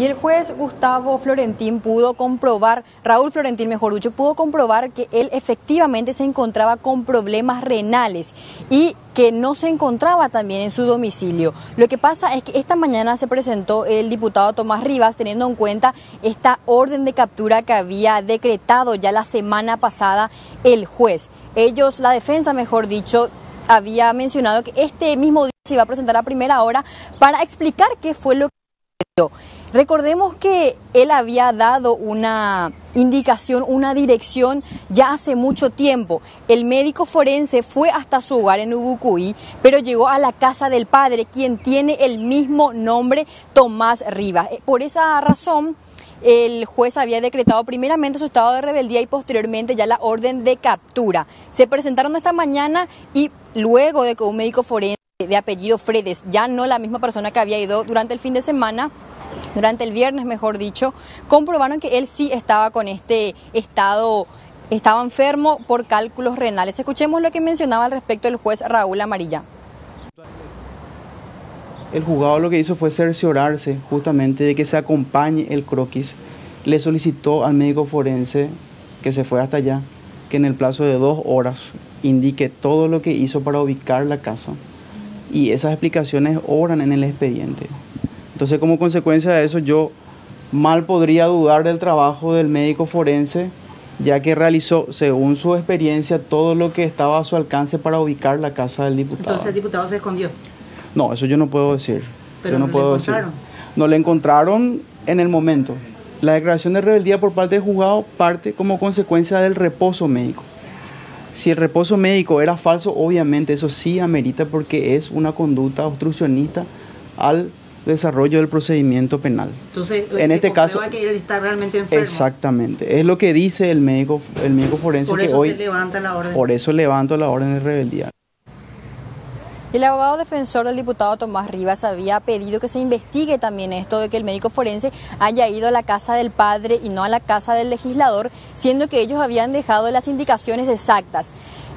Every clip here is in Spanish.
Y el juez Gustavo Florentín pudo comprobar, Raúl Florentín mejor dicho, pudo comprobar que él efectivamente se encontraba con problemas renales y que no se encontraba también en su domicilio. Lo que pasa es que esta mañana se presentó el diputado Tomás Rivas teniendo en cuenta esta orden de captura que había decretado ya la semana pasada el juez. Ellos, la defensa mejor dicho, había mencionado que este mismo día se iba a presentar a primera hora para explicar qué fue lo que Recordemos que él había dado una indicación, una dirección ya hace mucho tiempo. El médico forense fue hasta su hogar en Ubucuí, pero llegó a la casa del padre, quien tiene el mismo nombre, Tomás Rivas. Eh, por esa razón, el juez había decretado primeramente su estado de rebeldía y posteriormente ya la orden de captura. Se presentaron esta mañana y luego de que un médico forense de apellido Fredes, ya no la misma persona que había ido durante el fin de semana, durante el viernes, mejor dicho, comprobaron que él sí estaba con este estado, estaba enfermo por cálculos renales. Escuchemos lo que mencionaba al respecto el juez Raúl Amarilla. El juzgado lo que hizo fue cerciorarse justamente de que se acompañe el croquis. Le solicitó al médico forense que se fue hasta allá, que en el plazo de dos horas indique todo lo que hizo para ubicar la casa. Y esas explicaciones obran en el expediente. Entonces, como consecuencia de eso, yo mal podría dudar del trabajo del médico forense, ya que realizó, según su experiencia, todo lo que estaba a su alcance para ubicar la casa del diputado. Entonces, el diputado se escondió. No, eso yo no puedo decir. Pero no, no puedo le decir. encontraron. No le encontraron en el momento. La declaración de rebeldía por parte del juzgado parte como consecuencia del reposo médico. Si el reposo médico era falso, obviamente eso sí amerita porque es una conducta obstruccionista al desarrollo del procedimiento penal. Entonces, En este caso- que él está realmente enfermo. Exactamente, es lo que dice el médico, el médico forense Por que eso hoy, te levanta la orden. por eso levanto la orden de rebeldía. El abogado defensor del diputado Tomás Rivas había pedido que se investigue también esto de que el médico forense haya ido a la casa del padre y no a la casa del legislador, siendo que ellos habían dejado las indicaciones exactas.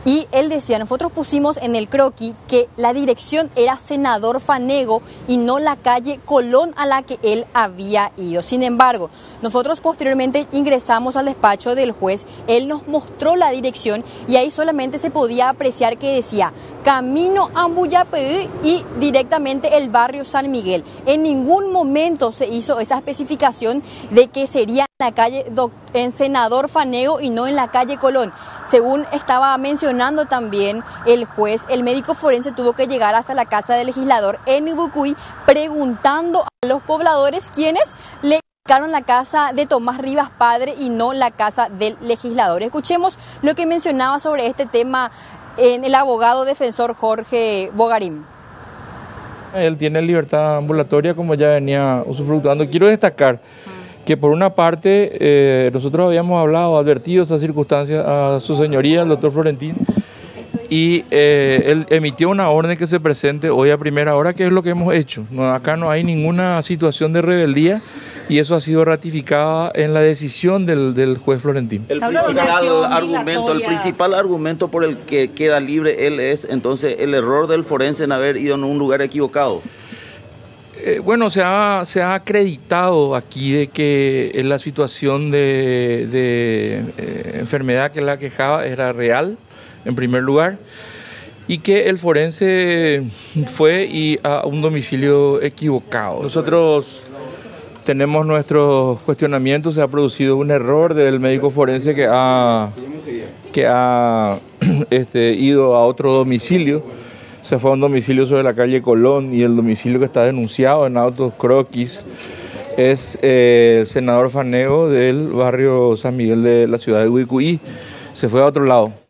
Y él decía, nosotros pusimos en el croquis que la dirección era Senador Fanego y no la calle Colón a la que él había ido. Sin embargo, nosotros posteriormente ingresamos al despacho del juez, él nos mostró la dirección y ahí solamente se podía apreciar que decía Camino a Ambuyapeí y directamente el barrio San Miguel. En ningún momento se hizo esa especificación de que sería en la calle en Senador Fanego y no en la calle Colón. Según estaba mencionando también el juez, el médico forense tuvo que llegar hasta la casa del legislador en Ubucuy preguntando a los pobladores quienes le la casa de Tomás Rivas padre y no la casa del legislador. Escuchemos lo que mencionaba sobre este tema en el abogado defensor Jorge Bogarín. Él tiene libertad ambulatoria como ya venía usufructuando. Quiero destacar que por una parte eh, nosotros habíamos hablado, advertido esa circunstancia a su señoría, el doctor Florentín, y eh, él emitió una orden que se presente hoy a primera hora, que es lo que hemos hecho. No, acá no hay ninguna situación de rebeldía y eso ha sido ratificada en la decisión del, del juez Florentín. El principal argumento, el principal argumento por el que queda libre él es entonces el error del forense en haber ido en un lugar equivocado. Eh, bueno, se ha, se ha acreditado aquí de que eh, la situación de, de, eh, enfermedad que la quejaba era real, en primer lugar, y que el forense fue a un domicilio equivocado. Nosotros tenemos nuestros cuestionamientos, se ha producido un error del médico forense que ha, que ha este, ido a otro domicilio. Se fue a un domicilio sobre la calle Colón y el domicilio que está denunciado en autos croquis es eh, senador Fanego del barrio San Miguel de la ciudad de Huicuí. Se fue a otro lado.